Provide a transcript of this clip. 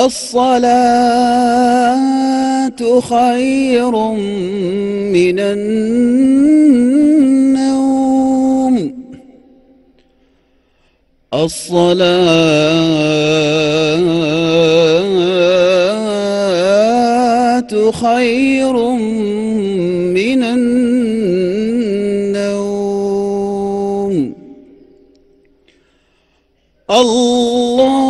الصلاة خير من النوم. الصلاة خير من النوم. الله